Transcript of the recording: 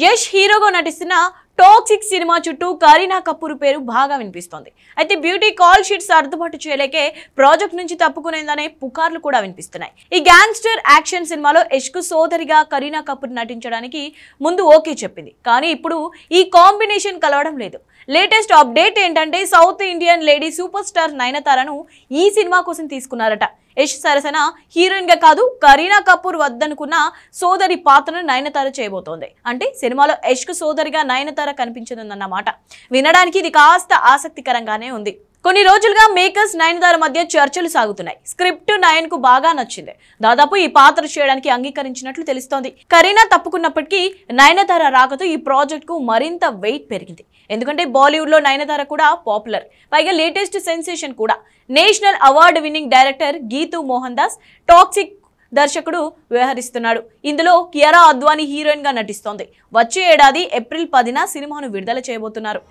యష్ హీరోగా నటిస్తున్న toxic cinema చుట్టూ కరీనా కపూర్ పేరు బాగా వినిపిస్తోంది. అయితే బ్యూటీ కాల్ షీట్స్ సర్దుబాటు చేయలేకే ప్రాజెక్ట్ నుంచి తప్పుకునేందనే పుకార్లు కూడా వినిపిస్తున్నాయి. ఈ గ్యాంగ్స్టర్ యాక్షన్ సినిమాలో యష్కు సోదరిగా కరీనా కపూర్ నటించడానికి ముందు ఓకే చెప్పింది. కానీ ఇప్పుడు ఈ కాంబినేషన్ కలవడం లేదు. లేటెస్ట్ అప్డేట్ ఏంటంటే south Indian lady super star నయనతారను ఈ సినిమా కోసం తీసుకున్నారట. యష్ సరసన హీరోయిన్గా కాదు కరీనా కపూర్ వద్దనుకున్న సోదరి పాత్రను నయనతార చేయబోతోంది. అంటే సినిమాలో యష్కు సోదరిగా నయనతార కనిపించనుందన్నమాట. వినడానికి ఇది కాస్త ఆసక్తికరంగానే ఉంది. కొన్ని రోజులుగా మేకర్స్ నయనతార మధ్య చర్చలు సాగుతున్నాయి. స్క్రిప్ట్ నయన్కు బాగా నచ్చింది. దాదాపు ఈ పాత్ర చేయడానికి అంగీకరించినట్లు తెలుస్తోంది. కరీనా తప్పుకున్నప్పటికీ నయనతార రాకతో ఈ ప్రాజెక్ట్కు మరింత వెయిట్ పెరిగింది. ఎందుకంటే బాలీవుడ్లో నయనతార కూడా పాపులర్. పైగా లేటెస్ట్ సెన్సేషన్ కూడా. National award winning director Geetu Mohan Das Toxic దర్శకుడు వ్యవహరిస్తున్నాడు. ఇందులో కియారా అద్వానీ హీరోయిన్గా నటిస్తోంది. వచ్చే ఏడాది ఏప్రిల్ పదిన సినిమాను విడుదల చేయబోతున్నారు.